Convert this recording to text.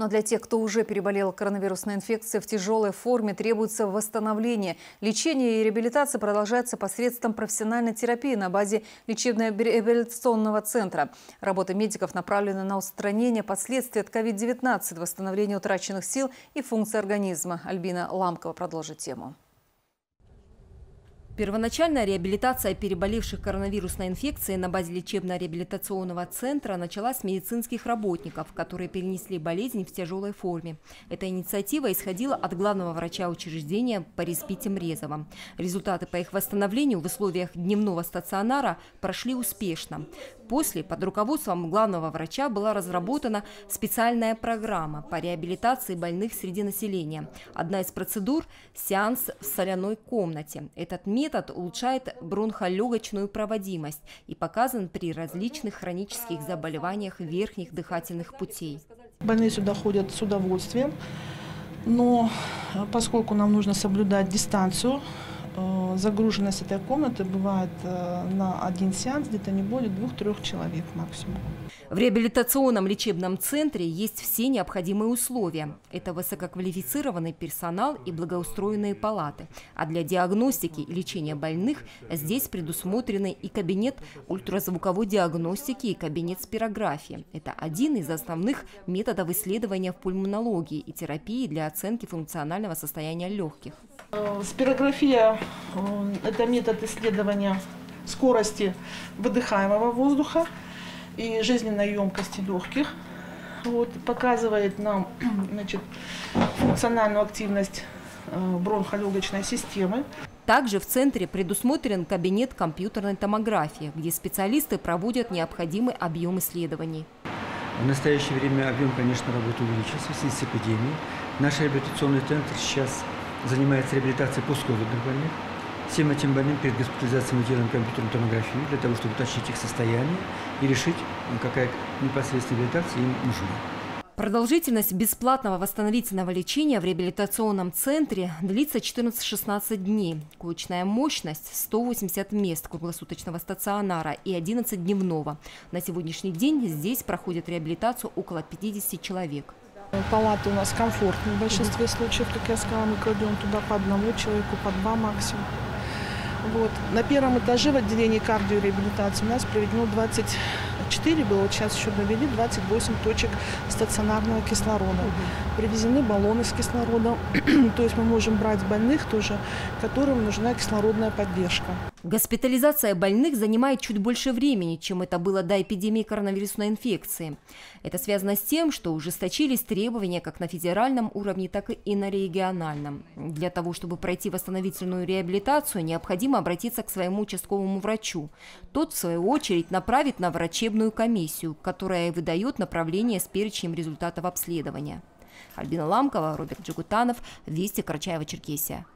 Но для тех, кто уже переболел коронавирусной инфекцией в тяжелой форме, требуется восстановление. Лечение и реабилитация продолжается посредством профессиональной терапии на базе лечебно-реабилитационного центра. Работа медиков направлена на устранение последствий от COVID-19, восстановление утраченных сил и функций организма. Альбина Ламкова продолжит тему. Первоначальная реабилитация переболевших коронавирусной инфекцией на базе лечебно-реабилитационного центра началась с медицинских работников, которые перенесли болезнь в тяжелой форме. Эта инициатива исходила от главного врача учреждения Бориспи Темрезова. Результаты по их восстановлению в условиях дневного стационара прошли успешно. После под руководством главного врача была разработана специальная программа по реабилитации больных среди населения. Одна из процедур – сеанс в соляной комнате. Этот метод улучшает бронхолегочную проводимость и показан при различных хронических заболеваниях верхних дыхательных путей. Больные сюда ходят с удовольствием, но поскольку нам нужно соблюдать дистанцию, Э, загруженность этой комнаты бывает э, на один сеанс где-то не более двух-трех человек максимум. В реабилитационном лечебном центре есть все необходимые условия. Это высококвалифицированный персонал и благоустроенные палаты. А для диагностики и лечения больных здесь предусмотрены и кабинет ультразвуковой диагностики, и кабинет спирографии. Это один из основных методов исследования в пульмонологии и терапии для оценки функционального состояния легких. Э, спирография э, – это метод исследования скорости выдыхаемого воздуха и жизненной емкости легких. Вот, показывает нам значит, функциональную активность э, бронхолегочной системы. Также в центре предусмотрен кабинет компьютерной томографии, где специалисты проводят необходимый объем исследований. В настоящее время объем, конечно, работы увеличился в связи с эпидемией. Наш реабилитационный центр сейчас занимается реабилитацией постковидных больных. Всем этим больным перед госпитализацией мы делаем компьютерную томографию для того, чтобы уточнить их состояние и решить, какая непосредственная реабилитация им нужна. Продолжительность бесплатного восстановительного лечения в реабилитационном центре длится 14-16 дней. Коечная мощность – 180 мест круглосуточного стационара и 11 дневного. На сегодняшний день здесь проходит реабилитацию около 50 человек. Палаты у нас комфортные в большинстве случаев, как я сказала, мы кладем туда по одному человеку, по два максимум. Вот. На первом этаже в отделении кардиореабилитации у нас проведено 24 было, вот сейчас еще довели 28 точек стационарного кислорода. Угу. Привезены баллоны с кислородом, то есть мы можем брать больных тоже, которым нужна кислородная поддержка. Госпитализация больных занимает чуть больше времени, чем это было до эпидемии коронавирусной инфекции. Это связано с тем, что ужесточились требования как на федеральном уровне, так и на региональном. Для того, чтобы пройти восстановительную реабилитацию, необходимо обратиться к своему участковому врачу. Тот, в свою очередь, направит на врачебную комиссию, которая выдает направление с перечнем результатов обследования. Альбина Ламкова, Роберт Джигутанов, Вести, Карачаева, Черкесия.